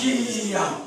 기야.